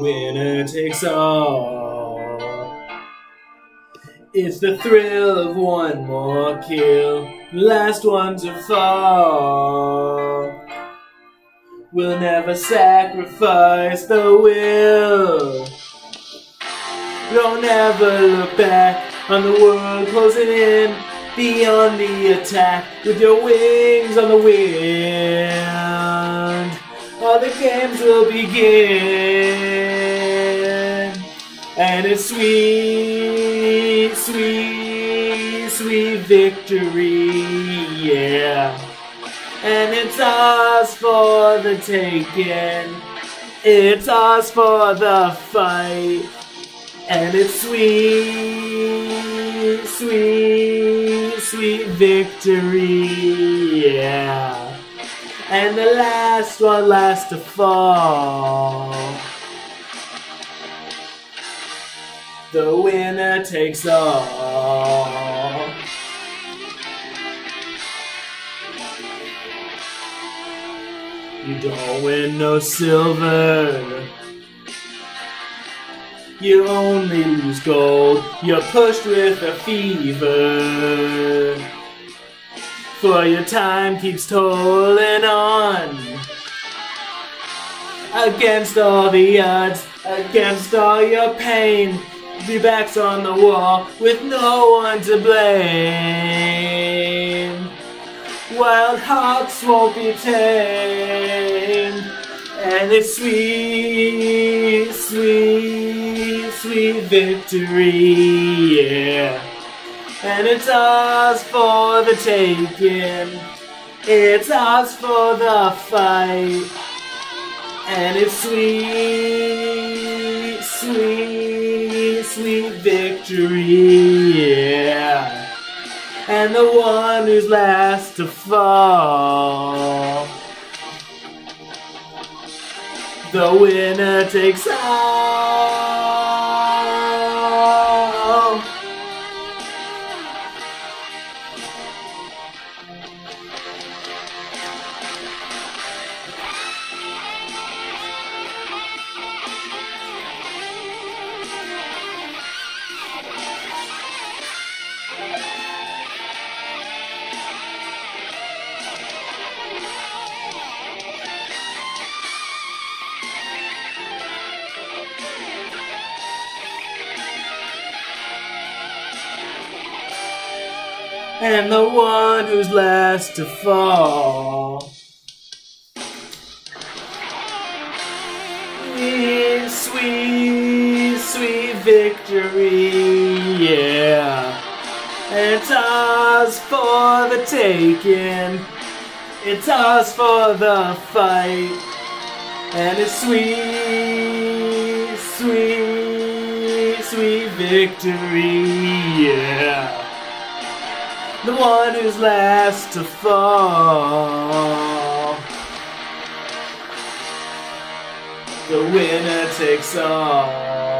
Winner takes all. It's the thrill of one more kill, last one to fall. We'll never sacrifice the will. Don't ever look back on the world closing in beyond the attack with your wings on the wind. The games will begin, and it's sweet, sweet, sweet victory, yeah. And it's ours for the taking. It's ours for the fight. And it's sweet, sweet, sweet victory, yeah. And the last one last to fall. The winner takes all. You don't win no silver. You only lose gold. You're pushed with a fever. For your time keeps tolling on. Against all the odds, against all your pain. Your back's on the wall with no one to blame. Wild hearts won't be tamed. And it's sweet, sweet, sweet victory, yeah. And it's ours for the taking. It's ours for the fight. And it's sweet, sweet, sweet victory, yeah. And the one who's last to fall. The winner takes all. And the one who's last to fall. Sweet, sweet, sweet victory, yeah. It's ours for the taking. It's ours for the fight. And it's sweet, sweet, sweet victory, yeah. The one who's last to fall. The winner takes all.